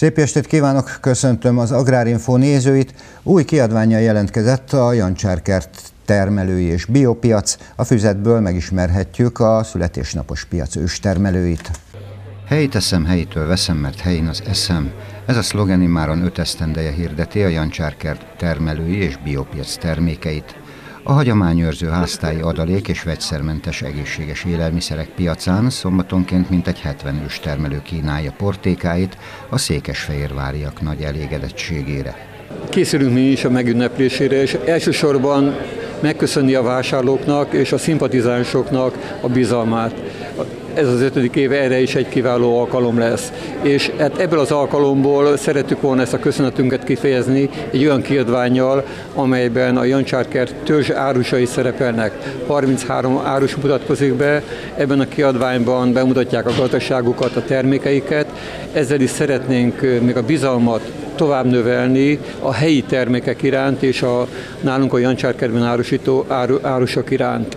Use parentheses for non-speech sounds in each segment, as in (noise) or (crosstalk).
Szép estét kívánok, köszöntöm az Agrárinfo nézőit. Új kiadványa jelentkezett a Jancsárkert termelői és biopiac. A füzetből megismerhetjük a születésnapos piac őstermelőit. Helyit eszem, helyitől veszem, mert helyén az eszem. Ez a szlogen immáron öt esztendeje hirdeti a Jancsárkert termelői és biopiac termékeit. A hagyományőrző háztáji adalék és vegyszermentes egészséges élelmiszerek piacán szombatonként mintegy 70 ős termelő kínálja portékáit a székesfehérváriak nagy elégedettségére. Készülünk mi is a megünneplésére, és elsősorban megköszönni a vásárlóknak és a szimpatizánsoknak a bizalmát ez az ötödik éve erre is egy kiváló alkalom lesz. És hát ebből az alkalomból szerettük volna ezt a köszönetünket kifejezni egy olyan kiadványjal, amelyben a Jancsárkert törzs árusai szerepelnek. 33 árus mutatkozik be, ebben a kiadványban bemutatják a gazdaságukat, a termékeiket. Ezzel is szeretnénk még a bizalmat tovább növelni a helyi termékek iránt és a nálunk a Jancsárkertben árusító árusok iránt.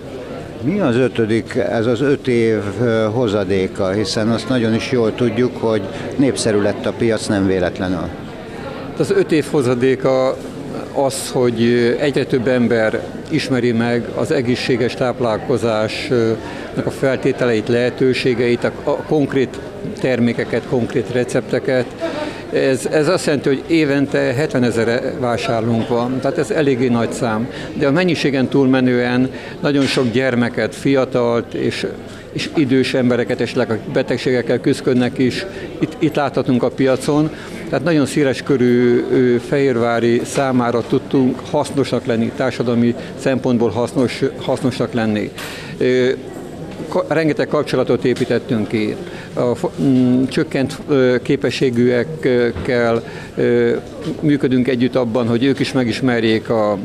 Mi az ötödik, ez az öt év hozadéka, hiszen azt nagyon is jól tudjuk, hogy népszerű lett a piac, nem véletlenül. Az öt év hozadéka az, hogy egyre több ember ismeri meg az egészséges táplálkozásnak a feltételeit, lehetőségeit, a konkrét termékeket, konkrét recepteket, ez, ez azt jelenti, hogy évente 70 ezer vásárlónk van, tehát ez eléggé nagy szám. De a mennyiségen túlmenően nagyon sok gyermeket, fiatalt és és idős embereket, és a betegségekkel küzdködnek is itt, itt láthatunk a piacon. Tehát nagyon széles körű fehérvári számára tudtunk hasznosak lenni, társadalmi szempontból hasznos, hasznosak lenni rengeteg kapcsolatot építettünk ki. A mm, csökkent képességűekkel működünk együtt abban, hogy ők is megismerjék a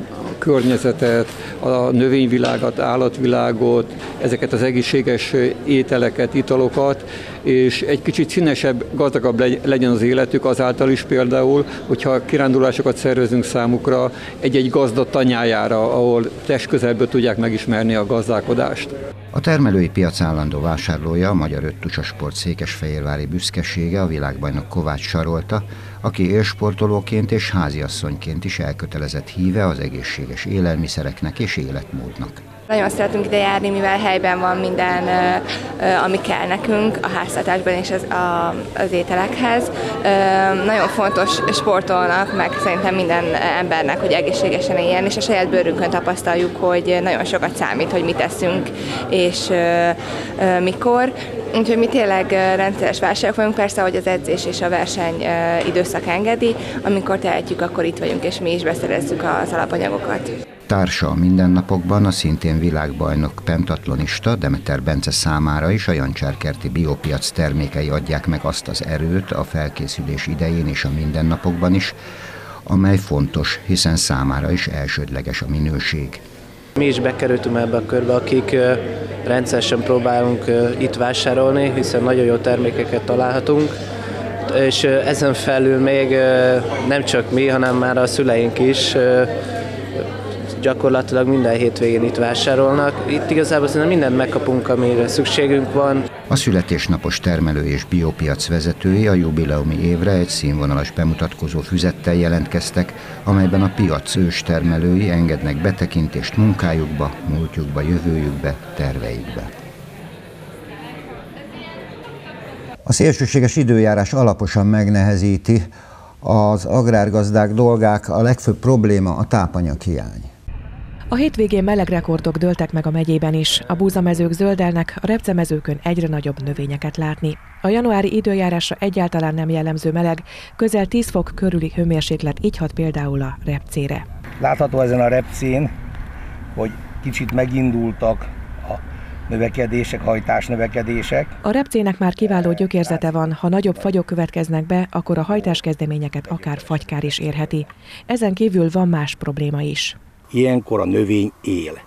környezetet, a növényvilágot, állatvilágot, ezeket az egészséges ételeket, italokat, és egy kicsit színesebb, gazdagabb legyen az életük azáltal is például, hogyha kirándulásokat szervezünk számukra egy-egy gazda tanyájára, ahol testközelből tudják megismerni a gazdálkodást. A termelői piac állandó vásárlója, a Magyar Öttusa Sport székesfehérvári büszkesége a világbajnok Kovács Sarolta, aki élsportolóként és háziasszonyként is elkötelezett híve az egészséges élelmiszereknek és életmódnak. Nagyon szeretünk ide járni, mivel helyben van minden, ami kell nekünk a háztartásban és az, a, az ételekhez. Nagyon fontos sportolnak, meg szerintem minden embernek, hogy egészségesen éljen, és a saját bőrünkön tapasztaljuk, hogy nagyon sokat számít, hogy mit teszünk és mikor. Úgyhogy mi tényleg rendszeres vásárok vagyunk, persze, hogy az edzés és a verseny időszak engedi, amikor tehetjük, akkor itt vagyunk, és mi is beszerezzük az alapanyagokat. Társa a mindennapokban a szintén világbajnok pentatlonista Demeter Bence számára is a Jancsárkerti biopiac termékei adják meg azt az erőt a felkészülés idején és a mindennapokban is, amely fontos, hiszen számára is elsődleges a minőség. Mi is bekerültünk ebbe a körbe, akik rendszeresen próbálunk itt vásárolni, hiszen nagyon jó termékeket találhatunk, és ezen felül még nem csak mi, hanem már a szüleink is gyakorlatilag minden hétvégén itt vásárolnak. Itt igazából szerintem mindent megkapunk, amire szükségünk van. A születésnapos termelő és biopiac vezetői a jubileumi évre egy színvonalas bemutatkozó füzettel jelentkeztek, amelyben a piac ős termelői engednek betekintést munkájukba, múltjukba, jövőjükbe, terveikbe. A szélsőséges időjárás alaposan megnehezíti az agrárgazdák dolgák, a legfőbb probléma a tápanyaghiány. A hétvégén meleg rekordok dőltek meg a megyében is. A búzamezők zöldelnek, a repcemezőkön egyre nagyobb növényeket látni. A januári időjárásra egyáltalán nem jellemző meleg, közel 10 fok körüli hőmérséklet így hat például a repcére. Látható ezen a repcén, hogy kicsit megindultak a növekedések, hajtás növekedések. A repcének már kiváló gyökérzete van, ha nagyobb fagyok következnek be, akkor a hajtáskezdeményeket akár fagykár is érheti. Ezen kívül van más probléma is. Ilyenkor a növény él.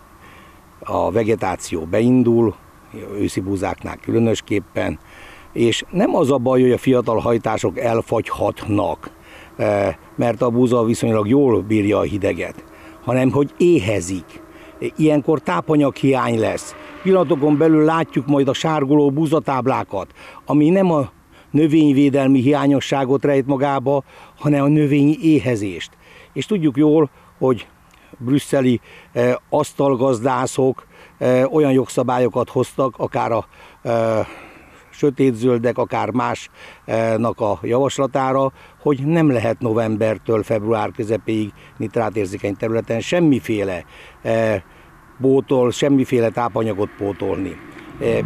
A vegetáció beindul, őszi búzáknál különösképpen, és nem az a baj, hogy a fiatal hajtások elfagyhatnak, eh, mert a búza viszonylag jól bírja a hideget, hanem hogy éhezik. Ilyenkor tápanyaghiány lesz. Pillanatokon belül látjuk majd a sárguló búzatáblákat, ami nem a növényvédelmi hiányosságot rejt magába, hanem a növényi éhezést. És tudjuk jól, hogy brüsszeli asztalgazdászok olyan jogszabályokat hoztak, akár a sötétzöldek, akár másnak a javaslatára, hogy nem lehet novembertől február közepéig nitrátérzékeny területen semmiféle bótol, semmiféle tápanyagot pótolni.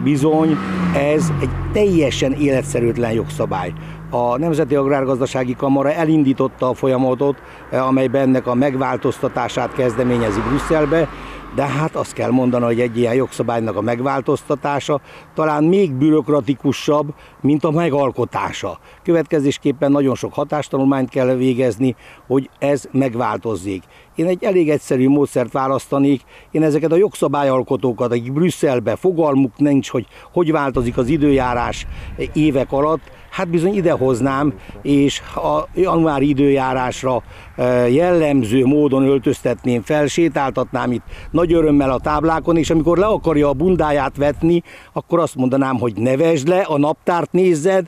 Bizony, ez egy teljesen életszerűtlen jogszabály. A Nemzeti Agrárgazdasági Kamara elindította a folyamatot, amelyben ennek a megváltoztatását kezdeményezi Brüsszelbe, de hát azt kell mondani, hogy egy ilyen jogszabálynak a megváltoztatása talán még bürokratikusabb, mint a megalkotása. Következésképpen nagyon sok hatástanulmányt kell végezni, hogy ez megváltozzék. Én egy elég egyszerű módszert választanék, én ezeket a jogszabályalkotókat, akik Brüsszelbe fogalmuk nincs, hogy hogy változik az időjárás évek alatt, hát bizony idehoznám, és a januári időjárásra e, jellemző módon öltöztetném fel, sétáltatnám itt nagy örömmel a táblákon, és amikor le akarja a bundáját vetni, akkor azt mondanám, hogy ne vesd le, a naptárt nézzed,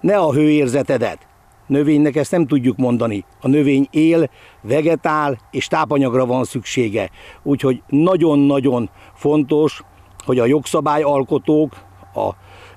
ne a hőérzetedet. Növénynek ezt nem tudjuk mondani. A növény él, vegetál, és tápanyagra van szüksége. Úgyhogy nagyon-nagyon fontos, hogy a jogszabályalkotók, a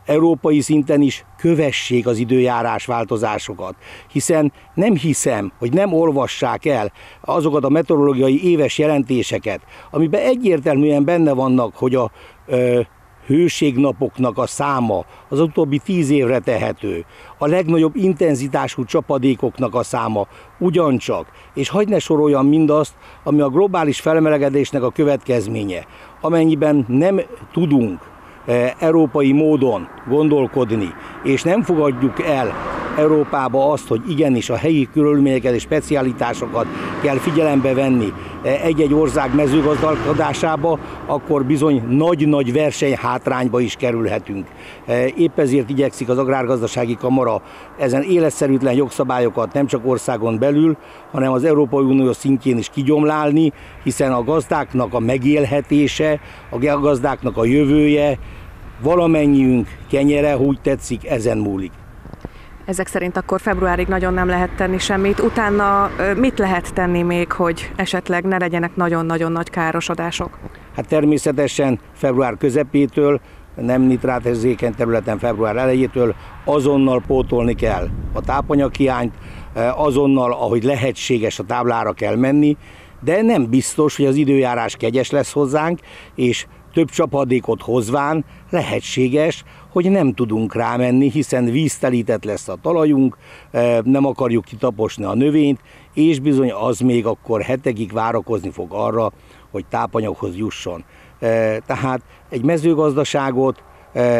európai szinten is kövessék az időjárás változásokat, hiszen nem hiszem, hogy nem olvassák el azokat a meteorológiai éves jelentéseket, amiben egyértelműen benne vannak, hogy a ö, hőségnapoknak a száma az utóbbi tíz évre tehető, a legnagyobb intenzitású csapadékoknak a száma ugyancsak, és hagyd ne soroljam mindazt, ami a globális felmelegedésnek a következménye, amennyiben nem tudunk európai módon gondolkodni, és nem fogadjuk el Európába azt, hogy igenis a helyi körülményeket és specialitásokat kell figyelembe venni e, egy-egy ország mezőgazdálkodásába, akkor bizony nagy-nagy versenyhátrányba is kerülhetünk. E, épp ezért igyekszik az Agrárgazdasági Kamara ezen életszerűtlen jogszabályokat nem csak országon belül, hanem az Európai Unió szintjén is kigyomlálni, hiszen a gazdáknak a megélhetése, a gazdáknak a jövője, valamennyiünk kenyere, úgy tetszik, ezen múlik. Ezek szerint akkor februárig nagyon nem lehet tenni semmit. Utána mit lehet tenni még, hogy esetleg ne legyenek nagyon-nagyon nagy károsodások? Hát természetesen február közepétől, nem nitrátérzékeny területen február elejétől azonnal pótolni kell a tápanyaghiányt, azonnal, ahogy lehetséges a táblára kell menni, de nem biztos, hogy az időjárás kegyes lesz hozzánk, és több csapadékot hozván lehetséges, hogy nem tudunk rámenni, hiszen víztelített lesz a talajunk, eh, nem akarjuk kitaposni a növényt, és bizony az még akkor hetekig várakozni fog arra, hogy tápanyaghoz jusson. Eh, tehát egy mezőgazdaságot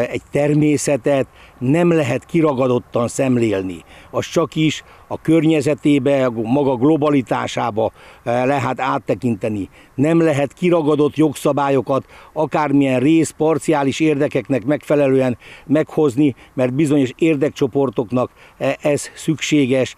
egy természetet nem lehet kiragadottan szemlélni. Az csak is a környezetébe, a maga globalitásába lehet áttekinteni. Nem lehet kiragadott jogszabályokat akármilyen rész, parciális érdekeknek megfelelően meghozni, mert bizonyos érdekcsoportoknak ez szükséges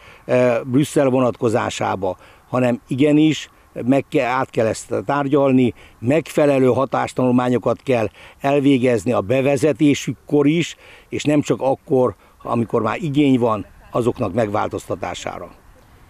Brüsszel vonatkozásába, hanem igenis meg kell, át kell ezt tárgyalni, megfelelő hatástanulmányokat kell elvégezni a bevezetésükkor is, és nem csak akkor, amikor már igény van azoknak megváltoztatására.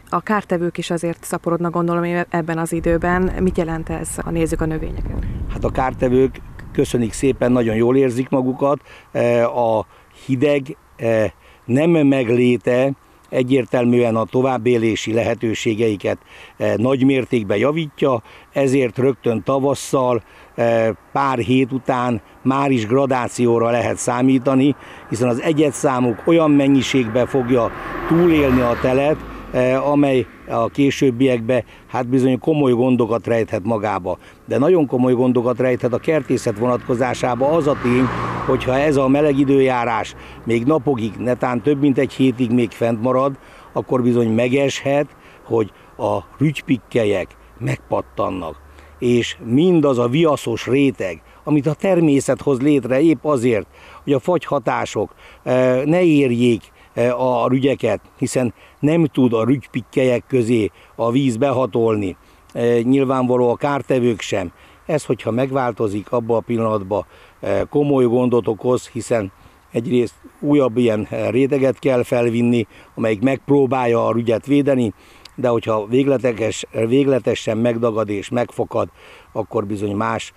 A kártevők is azért szaporodnak, gondolom ebben az időben. Mit jelent ez, a nézzük a növényeket? Hát a kártevők köszönik szépen, nagyon jól érzik magukat. E, a hideg e, nem megléte egyértelműen a továbbélési lehetőségeiket eh, nagy mértékben javítja, ezért rögtön tavasszal, eh, pár hét után már is gradációra lehet számítani, hiszen az egyetszámuk olyan mennyiségbe fogja túlélni a telet, Eh, amely a későbbiekben hát bizony komoly gondokat rejthet magába. De nagyon komoly gondokat rejthet a kertészet vonatkozásába az a tény, hogyha ez a meleg időjárás még napokig, netán több mint egy hétig még fent marad, akkor bizony megeshet, hogy a rügypikkelyek megpattannak. És mindaz a viaszos réteg, amit a természet hoz létre épp azért, hogy a fagyhatások eh, ne érjék a rügyeket, hiszen nem tud a rügypikkelyek közé a víz behatolni, e, nyilvánvaló a kártevők sem. Ez, hogyha megváltozik abba a pillanatban, e, komoly gondot okoz, hiszen egyrészt újabb ilyen réteget kell felvinni, amelyik megpróbálja a rügyet védeni, de hogyha végletes, végletesen megdagad és megfakad, akkor bizony más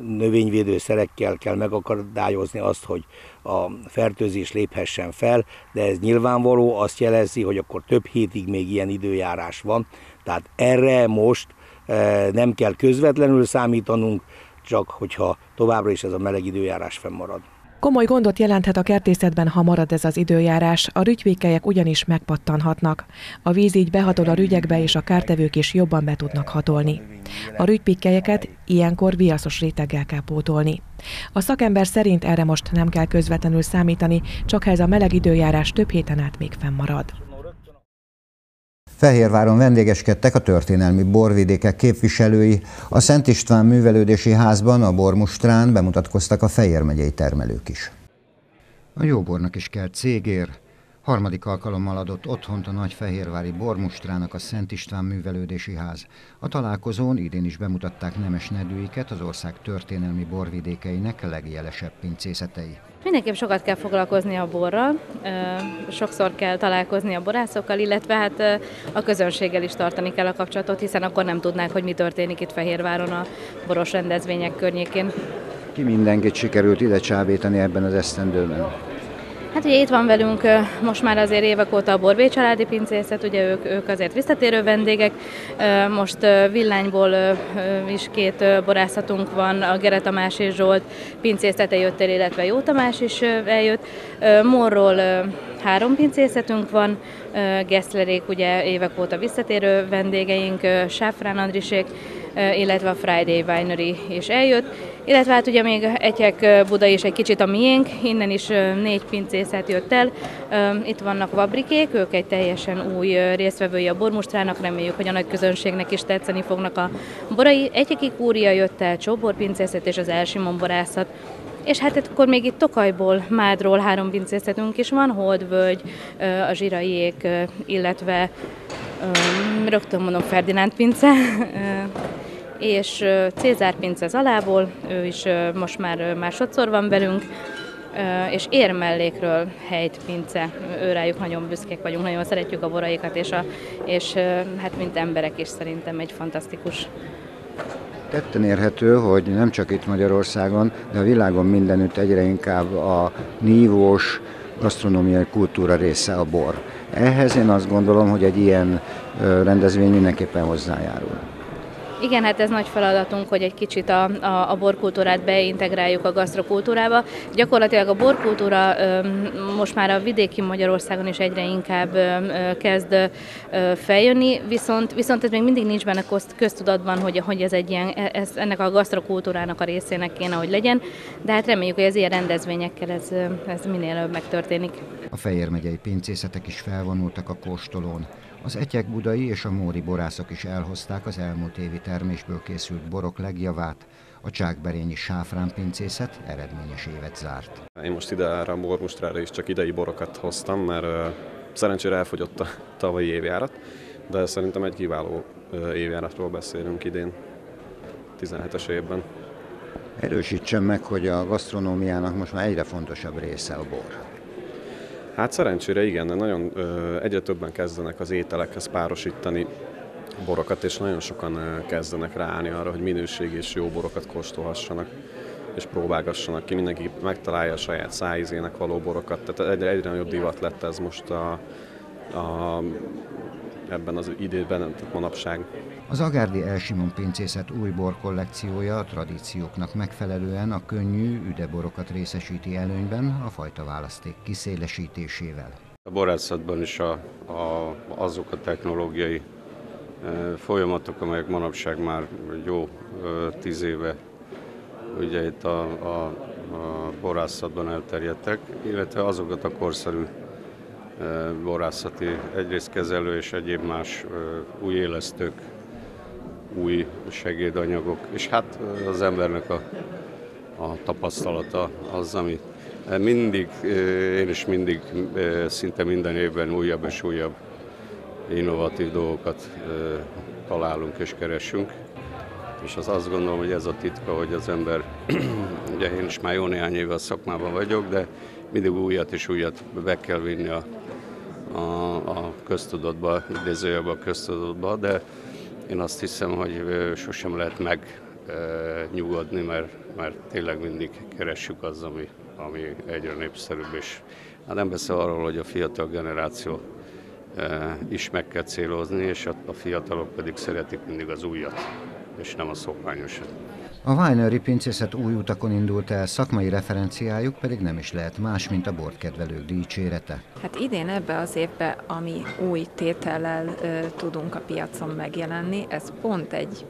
növényvédőszerekkel kell megakadályozni azt, hogy a fertőzés léphessen fel, de ez nyilvánvaló, azt jelezi, hogy akkor több hétig még ilyen időjárás van. Tehát erre most eh, nem kell közvetlenül számítanunk, csak hogyha továbbra is ez a meleg időjárás fennmarad. Komoly gondot jelenthet a kertészetben, ha marad ez az időjárás, a rügyvékelyek ugyanis megpattanhatnak. A víz így behatol a rügyekbe, és a kártevők is jobban be tudnak hatolni. A rügypikkelyeket ilyenkor viaszos réteggel kell pótolni. A szakember szerint erre most nem kell közvetlenül számítani, csak ha ez a meleg időjárás több héten át még fennmarad. Fehérváron vendégeskedtek a történelmi borvidékek képviselői. A Szent István Művelődési Házban a bormustrán bemutatkoztak a Fejér megyei termelők is. A jóbornak is kell cégér, Harmadik alkalommal adott otthont a Nagyfehérvári Bormustrának a Szent István Művelődési Ház. A találkozón idén is bemutatták nemes nedőiket az ország történelmi borvidékeinek legjelesebb pincészetei. Mindenképp sokat kell foglalkozni a borral, sokszor kell találkozni a borászokkal, illetve hát a közönséggel is tartani kell a kapcsolatot, hiszen akkor nem tudnák, hogy mi történik itt Fehérváron a boros rendezvények környékén. Ki mindenkit sikerült ide csábítani ebben az esztendőben? Hát ugye itt van velünk most már azért évek óta a Borbé családi pincészet, ugye ők, ők azért visszatérő vendégek. Most Villányból is két borászatunk van, a Gere Tamás és Zsolt pincészete jött el, illetve Jó Tamás is eljött. Morról három pincészetünk van, Gesslerék ugye évek óta visszatérő vendégeink, Sáfrán Andrisék, illetve a Friday Winery is eljött, illetve hát ugye még Egyek Buda is egy kicsit a miénk, innen is négy pincészet jött el. Itt vannak vabrikék, ők egy teljesen új résztvevői a bormustrának, reméljük, hogy a nagy közönségnek is tetszeni fognak a borai. Egyeki kúria jött el, Csóborpincészet és az Elsimon borászat. És hát akkor még itt Tokajból, Mádról három pincészetünk is van, Holdvölgy, a Zsiraiék, illetve rögtön mondom Ferdinánd pince, (laughs) és Cézár Pince Zalából, ő is most már másodszor van velünk, és Érmellékről Helyt Pince, őrájuk nagyon büszkék vagyunk, nagyon szeretjük a boraikat, és, a, és hát mint emberek is szerintem egy fantasztikus Tetten érhető, hogy nem csak itt Magyarországon, de a világon mindenütt egyre inkább a nívós gasztronómiai kultúra része a bor. Ehhez én azt gondolom, hogy egy ilyen rendezvény mindenképpen hozzájárul. Igen, hát ez nagy feladatunk, hogy egy kicsit a, a, a borkultúrát beintegráljuk a gasztrokultúrába. Gyakorlatilag a borkultúra most már a vidéki Magyarországon is egyre inkább kezd feljönni, viszont, viszont ez még mindig nincs benne köztudatban, hogy, hogy ez egy ilyen, ez, ennek a gasztrokultúrának a részének kéne, hogy legyen, de hát reméljük, hogy az ilyen rendezvényekkel ez, ez minél előbb megtörténik. A Fejér megyei pincészetek is felvonultak a kóstolón. Az etyek budai és a móri borászok is elhozták az elmúlt évi termésből készült borok legjavát, a csákberényi sáfránpincészet eredményes évet zárt. Én most ide a bormustrára is csak idei borokat hoztam, mert szerencsére elfogyott a (laughs) tavalyi évjárat, de szerintem egy kiváló évjáratról beszélünk idén, 17-es évben. Erősítsen meg, hogy a gasztronómiának most már egyre fontosabb része a bor. Hát szerencsére igen, de nagyon ö, egyre többen kezdenek az ételekhez párosítani borokat, és nagyon sokan kezdenek ráállni arra, hogy minőség és jó borokat kóstolhassanak és próbálgassanak ki. Mindenki megtalálja a saját szájízének való borokat, tehát egyre, egyre nagyobb divat lett ez most a, a ebben az időben, tehát manapság. Az Agárdi Elsimon pincészet új bor kollekciója a tradícióknak megfelelően a könnyű üdeborokat részesíti előnyben a fajta választék kiszélesítésével. A borászatban is a, a, azok a technológiai e, folyamatok, amelyek manapság már jó e, tíz éve ugye itt a, a, a borászatban elterjedtek, illetve azokat a korszerű borászati egyrészt kezelő és egyéb más új élesztők, új segédanyagok, és hát az embernek a, a tapasztalata az, ami mindig, én is mindig szinte minden évben újabb és újabb innovatív dolgokat találunk és keresünk. És az azt gondolom, hogy ez a titka, hogy az ember, (clears throat) ugye én is már jó néhány éve a szakmában vagyok, de mindig újat és újat be kell vinni a, a, a köztudatba, idézőjelben a köztudatba, de én azt hiszem, hogy sosem lehet megnyugodni, mert, mert tényleg mindig keressük az, ami, ami egyre népszerűbb, és hát nem beszél arról, hogy a fiatal generáció is meg kell célozni, és a fiatalok pedig szeretik mindig az újat, és nem a szokványosat. A Weinery pincészet új utakon indult el, szakmai referenciájuk pedig nem is lehet más, mint a bortkedvelők dicsérete. Hát idén ebbe az évbe, ami új tétellel ö, tudunk a piacon megjelenni, ez pont egy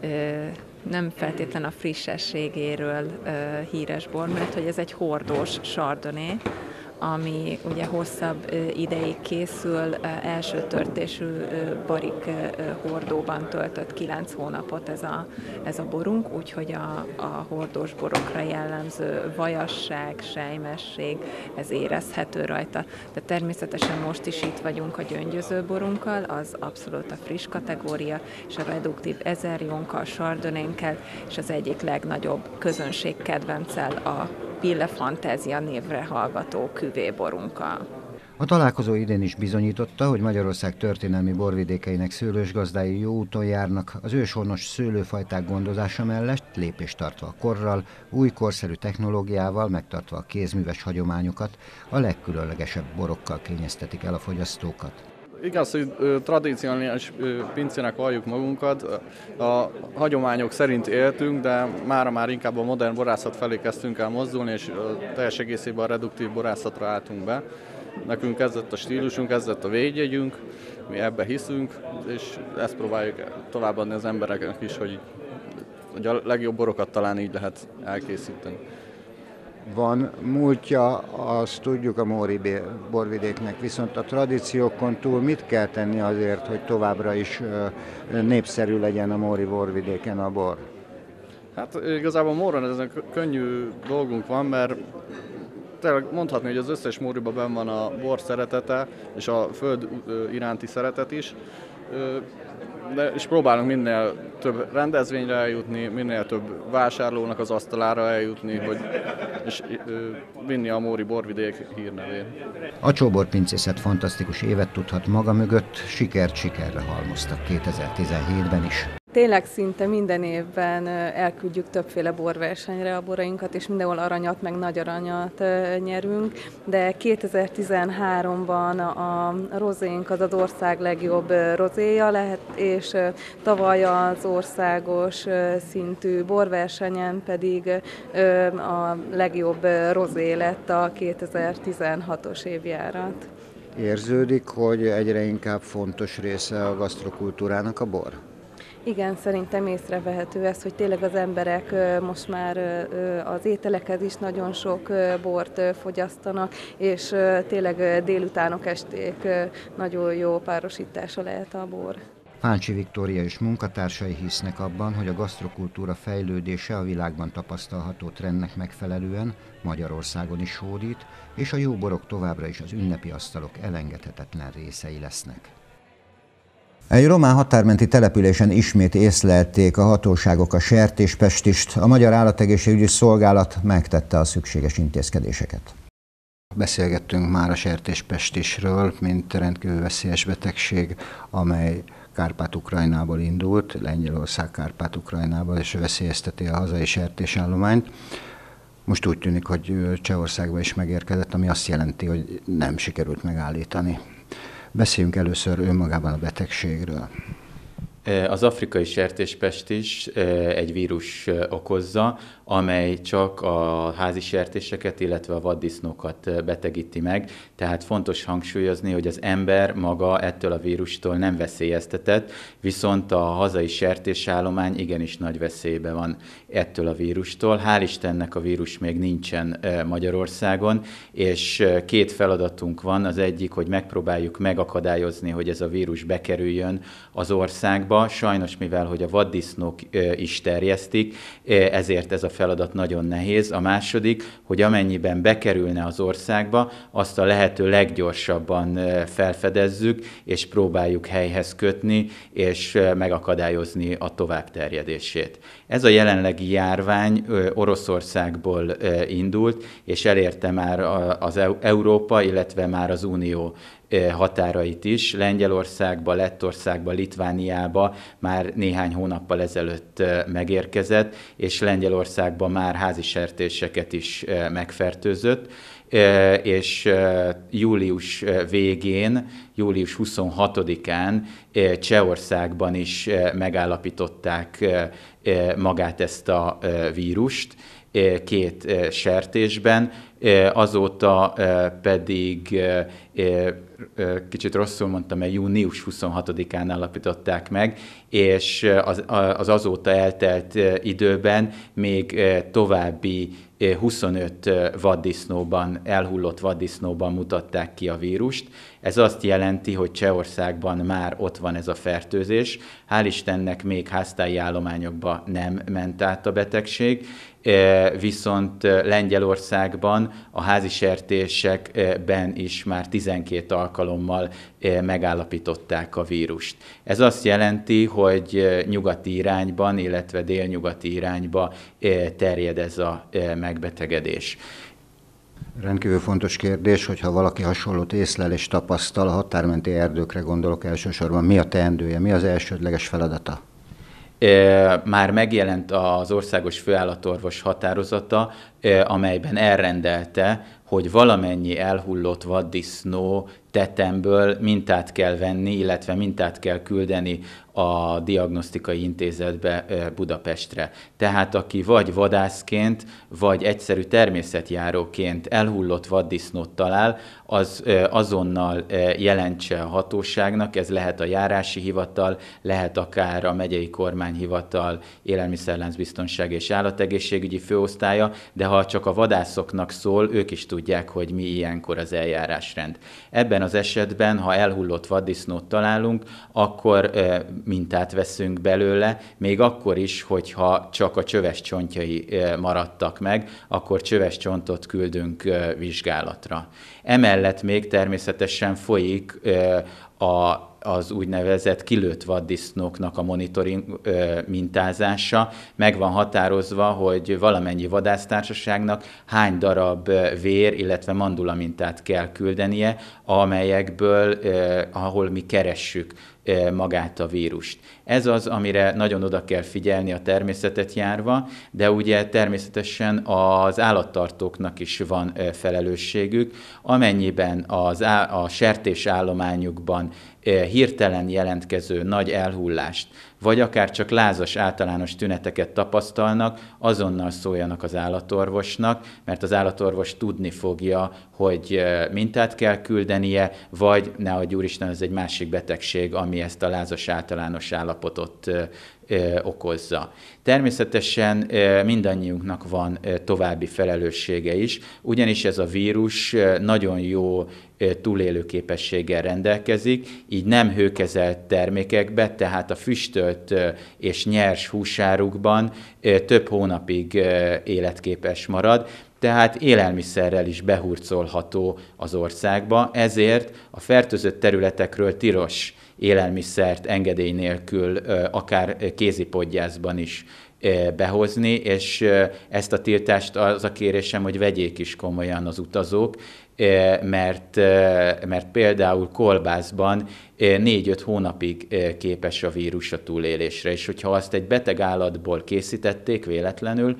ö, nem feltétlen a frissességéről ö, híres bor, mert hogy ez egy hordós sardoné, ami ugye hosszabb ideig készül, első törtésű barik hordóban töltött 9 hónapot ez a, ez a borunk, úgyhogy a, a hordós borokra jellemző vajasság, sejmesség, ez érezhető rajta. De természetesen most is itt vagyunk a gyöngyöző borunkkal, az abszolút a friss kategória, és a reduktív ezerjónkkal, sardonénkkel, és az egyik legnagyobb közönség kedvencel a Pille Fantázia névre hallgató küvéborunkkal. A találkozó idén is bizonyította, hogy Magyarország történelmi borvidékeinek szőlősgazdái jó úton járnak, az őshonos szőlőfajták gondozása mellett lépést tartva a korral, új korszerű technológiával, megtartva a kézműves hagyományokat, a legkülönlegesebb borokkal kényeztetik el a fogyasztókat. Igaz, hogy tradícionális pincének valljuk magunkat, a hagyományok szerint éltünk, de mára már inkább a modern borászat felé kezdtünk el mozdulni, és teljes egészében a reduktív borászatra álltunk be. Nekünk kezdett a stílusunk, kezdett a védjegyünk, mi ebbe hiszünk, és ezt próbáljuk továbbadni az embereknek is, hogy a legjobb borokat talán így lehet elkészíteni van múltja, azt tudjuk a Móri borvidéknek, viszont a tradíciókon túl mit kell tenni azért, hogy továbbra is népszerű legyen a Móri borvidéken a bor? Hát igazából Móron ezen könnyű dolgunk van, mert tényleg mondhatni, hogy az összes Móriban benn van a bor szeretete, és a föld iránti szeretet is de és próbálunk minél több rendezvényre eljutni, minél több vásárlónak az asztalára eljutni, hogy, és vinni a Móri borvidék hírnevén. A csóborpincészet fantasztikus évet tudhat maga mögött, sikert sikerre halmoztak 2017-ben is tényleg szinte minden évben elküldjük többféle borversenyre a borainkat, és mindenhol aranyat, meg nagy aranyat nyerünk, de 2013-ban a rozénk az az ország legjobb rozéja lehet, és tavaly az országos szintű borversenyen pedig a legjobb rozé lett a 2016-os évjárat. Érződik, hogy egyre inkább fontos része a gasztrokultúrának a bor? Igen, szerintem észrevehető ez, hogy tényleg az emberek most már az ételekhez is nagyon sok bort fogyasztanak, és tényleg délutánok, esték nagyon jó párosítása lehet a bor. Páncsi Viktória és munkatársai hisznek abban, hogy a gasztrokultúra fejlődése a világban tapasztalható trendnek megfelelően Magyarországon is hódít, és a jó borok továbbra is az ünnepi asztalok elengedhetetlen részei lesznek. Egy román határmenti településen ismét észlelték a hatóságok a sertéspestist, a Magyar Állategészségügyi Szolgálat megtette a szükséges intézkedéseket. Beszélgettünk már a sertéspestisről, mint rendkívül veszélyes betegség, amely Kárpát-Ukrajnából indult, Lengyelország Kárpát-Ukrajnából, és veszélyezteti a hazai sertésállományt. Most úgy tűnik, hogy Csehországba is megérkezett, ami azt jelenti, hogy nem sikerült megállítani. Beszéljünk először önmagában a betegségről. Az afrikai sertéspest is egy vírus okozza, amely csak a házi sertéseket, illetve a vaddisznókat betegíti meg. Tehát fontos hangsúlyozni, hogy az ember maga ettől a vírustól nem veszélyeztetett, viszont a hazai sertésállomány igenis nagy veszélybe van ettől a vírustól. Hál' Istennek a vírus még nincsen Magyarországon, és két feladatunk van. Az egyik, hogy megpróbáljuk megakadályozni, hogy ez a vírus bekerüljön az országba. Sajnos, mivel hogy a vaddisznók is terjesztik, ezért ez a feladat nagyon nehéz. A második, hogy amennyiben bekerülne az országba, azt a lehető leggyorsabban felfedezzük, és próbáljuk helyhez kötni, és megakadályozni a továbbterjedését. Ez a jelenlegi járvány Oroszországból indult, és elérte már az Európa, illetve már az Unió határait is. Lengyelországba, Lettországba, Litvániába már néhány hónappal ezelőtt megérkezett, és Lengyelországban már házi sertéseket is megfertőzött és július végén, július 26-án Csehországban is megállapították magát ezt a vírust két sertésben, azóta pedig kicsit rosszul mondtam, mert június 26-án állapították meg, és az, az azóta eltelt időben még további 25 vaddisznóban, elhullott vaddisznóban mutatták ki a vírust. Ez azt jelenti, hogy Csehországban már ott van ez a fertőzés. Hál' Istennek még háztáji állományokba nem ment át a betegség, viszont Lengyelországban a házi sertésekben is már 12 alkalommal megállapították a vírust. Ez azt jelenti, hogy nyugati irányban, illetve délnyugati irányba terjed ez a megbetegedés. Rendkívül fontos kérdés, hogyha valaki hasonlót észlel és tapasztal, a határmenti erdőkre gondolok elsősorban, mi a teendője, mi az elsődleges feladata? Már megjelent az országos főállatorvos határozata, amelyben elrendelte, hogy valamennyi elhullott vaddisznó tetemből mintát kell venni, illetve mintát kell küldeni a diagnosztikai intézetbe Budapestre. Tehát aki vagy vadászként, vagy egyszerű természetjáróként elhullott vaddisznót talál, az azonnal jelentse a hatóságnak, ez lehet a járási hivatal, lehet akár a megyei kormányhivatal, élelmiszerláncbiztonság és állategészségügyi főosztálya, de ha csak a vadászoknak szól, ők is tudják, hogy mi ilyenkor az eljárásrend. Ebben az esetben, ha elhullott vaddisznót találunk, akkor mintát veszünk belőle, még akkor is, hogyha csak a csöves csontjai maradtak meg, akkor csöves csontot küldünk vizsgálatra. Emellett még természetesen folyik a az úgynevezett kilőtt vaddisznóknak a monitoring ö, mintázása. Meg van határozva, hogy valamennyi vadásztársaságnak hány darab vér, illetve mandula mintát kell küldenie, amelyekből, ö, ahol mi keressük magát a vírust. Ez az, amire nagyon oda kell figyelni a természetet járva, de ugye természetesen az állattartóknak is van felelősségük, amennyiben az á, a sertés állományukban hirtelen jelentkező nagy elhullást, vagy akár csak lázas általános tüneteket tapasztalnak, azonnal szóljanak az állatorvosnak, mert az állatorvos tudni fogja, hogy mintát kell küldenie, vagy nehogy úristen, ez egy másik betegség, ami ezt a lázas általános állapotot okozza. Természetesen mindannyiunknak van további felelőssége is, ugyanis ez a vírus nagyon jó túlélő képességgel rendelkezik, így nem hőkezelt termékekbe, tehát a füstölt és nyers húsárukban több hónapig életképes marad, tehát élelmiszerrel is behurcolható az országba, ezért a fertőzött területekről tilos élelmiszert engedély nélkül akár kézipodgyászban is behozni, és ezt a tiltást az a kérésem, hogy vegyék is komolyan az utazók, mert, mert például kolbászban négy-öt hónapig képes a vírus a túlélésre, és hogyha azt egy beteg állatból készítették véletlenül,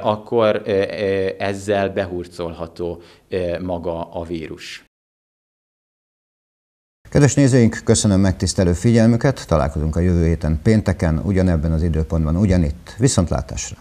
akkor ezzel behurcolható maga a vírus. Kedves nézőink, köszönöm megtisztelő figyelmüket, találkozunk a jövő héten pénteken, ugyanebben az időpontban, ugyanitt. Viszontlátásra!